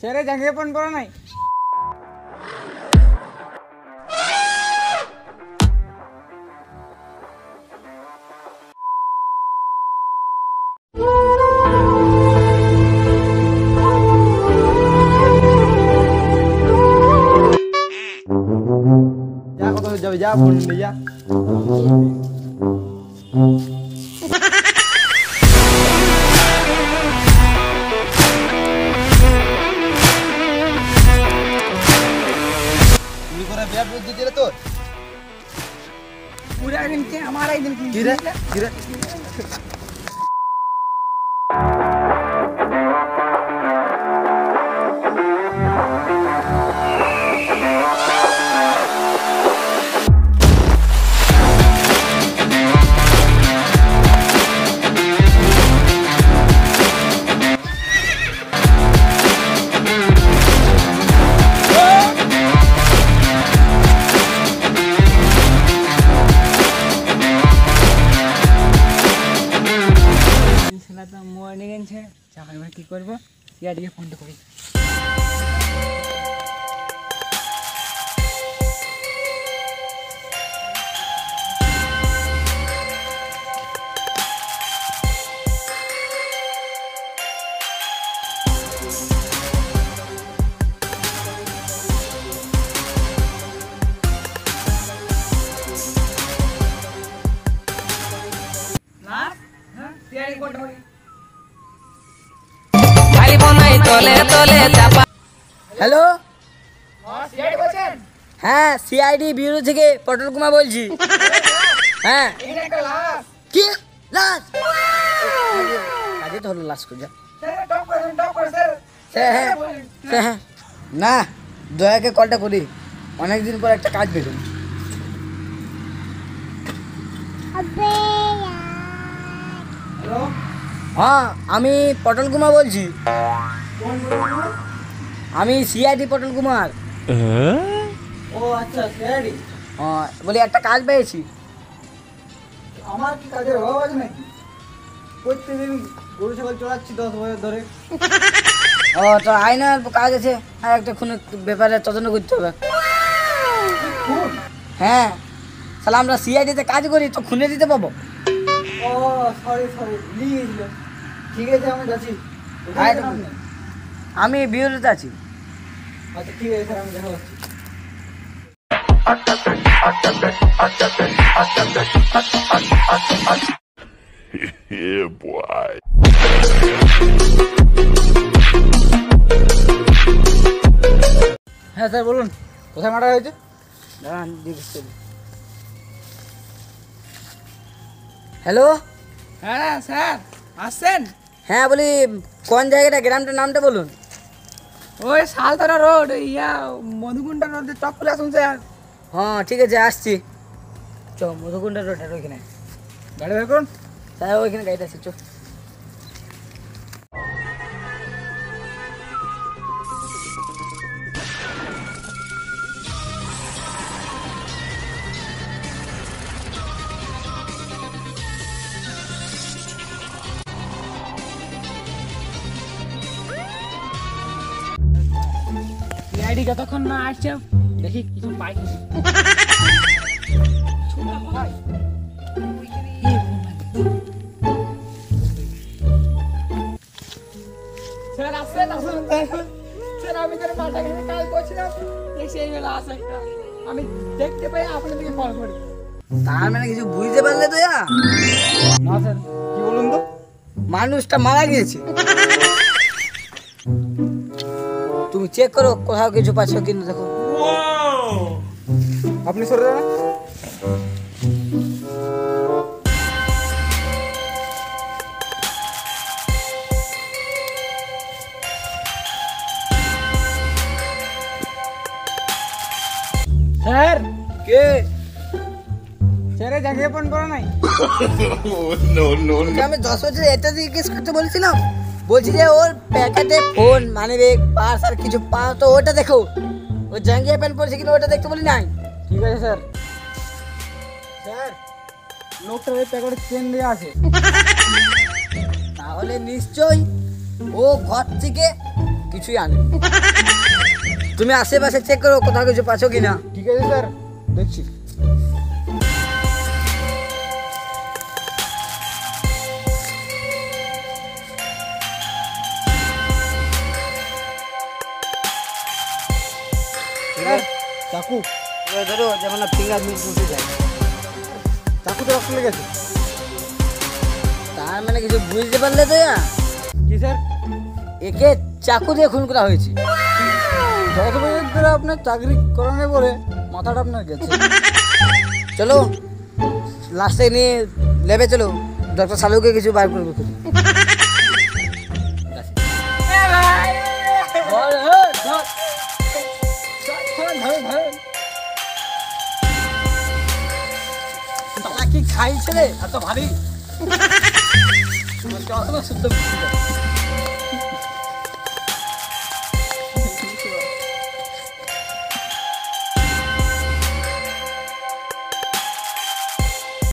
স্যারে জাঙ্গিয়ে ফোন করো নাই। যা হয়ে যাবে যা ফোন যা। दिला तो। पूरा दिन के हमारा ही दिन गिरा गिरा শালা তো মর্নিং আছে চাকরি এবার কি করব? ইয়ারিকে ফোনটা করি। হ্যালো? হ্যাঁ সিআইডি হ্যাঁ সিআইডি ব্যুরো থেকে পটল কুমার বলছি। হ্যাঁ। কি? লাশ? আজকে তো হলো লাশ খুঁজা। হ্যাঁ। হ্যাঁ। না দয়াকে কলটা করি। অনেকদিন পর একটা কাজ পেলাম হ্যাঁ আমি পটল কুমার বলছি। আমি সিআইডি পটল কুমার। ও আচ্ছা সিআইডি হ্যাঁ বলি একটা কাজ পেয়েছি। আমার কি কাজের অভাব আছে নাকি? প্রত্যেকদিন গরু ছাগল চড়াচ্ছি দশ বছর ধরে। ও তো আইনার কাজ আছে আর একটা খুনের ব্যাপারে তদন্ত করতে হবে। হ্যাঁ তাহলে আমরা সিআইডিতে কাজ করি তো খুনে দিতে পাবো। ও সরি সরি ঠিক আছে আমি যাচ্ছি হ্যাঁ, কোথায় আছেন আপনি? আমি বিউরিতে আছি। আচ্ছা ঠিক আছে স্যার আমি দেখা করছি Yeah, boy. হ্যাঁ স্যার বলুন কোথায় মারা হয়েছে? দাঁড়ান জিজ্ঞেস করি। হ্যালো? হ্যাঁ স্যার। আসছেন? হ্যাঁ বলি কোন জায়গাটা গ্রামটার নামটা বলুন। ওই শালতরা রোড ইয়া মধুকুণ্ডা রোডে টপ করে আসুন স্যার। হ্যাঁ ঠিক আছে আসছি। চ মধুকুণ্ডা রোডের ওইখানে গাড়ি বের করুন। স্যার ওইখানে গাড়িটা আছে চো সিআইডি যতক্ষণ না আসছে দেখি কিছু পাই আমি দেখতে পাই আপনাদেরকে কল করি। তার মানে কিছু বুঝতে পারলে তো না স্যার কি বলুন তো? মানুষটা মারা গিয়েছে। তুমি চেক করো কোথাও কিছু পাচ্ছ কিনা দেখো। আপনি সরে যাবেন স্যার! কে? স্যারে জাঙ্গিয়ে ফোন করো নাই। Oh, no, no, ওকে আমি দশ বছর এটা জিজ্ঞেস করতে বলেছিলাম। বলছি যে ওর প্যাকেটে ফোন মানে ব্যাগ পার্স আর কিছু পা তো ওটা দেখো ও জাঙ্গিয়া প্যান্ট পরেছে কিনা ওটা দেখতে বলি নাই ঠিক আছে স্যার স্যার লোকটার ওই প্যাকেটে চেন দেওয়া আছে তাহলে নিশ্চয়ই ও ঘর থেকে কিছুই আনে তুমি আশেপাশে চেক করো কোথাও কিছু পাচ্ছ কিনা ঠিক আছে স্যার দেখছি চাকু এবার ধরো যেমন ফিঙ্গার মিট উঠে যায় চাকুতে রক্ত লেগেছে তার মানে কিছু বুঝতে পারলে তো কি স্যার? একে চাকু দিয়ে খুন করা হয়েছে। দশ বছর ধরে আপনার চাকরি করানো বলে মাথাটা আপনার গেছে। চলো লাস্টে নিয়ে লেবে চলো। ডক্টর সালুকে কিছু বার করবে। খাই ছেলে এত ভারী। চল শুদ্ধ